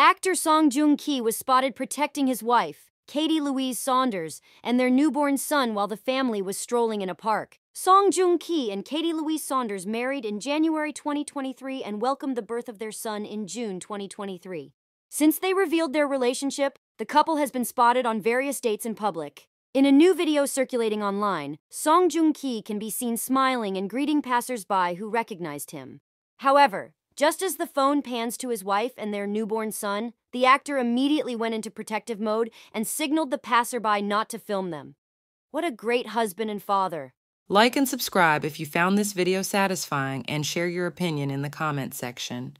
Actor Song Joong Ki was spotted protecting his wife, Katy Louise Saunders, and their newborn son while the family was strolling in a park. Song Joong Ki and Katy Louise Saunders married in January 2023 and welcomed the birth of their son in June 2023. Since they revealed their relationship, the couple has been spotted on various dates in public. In a new video circulating online, Song Joong Ki can be seen smiling and greeting passersby who recognized him. However, just as the phone pans to his wife and their newborn son, the actor immediately went into protective mode and signaled the passerby not to film them. What a great husband and father. Like and subscribe if you found this video satisfying and share your opinion in the comments section.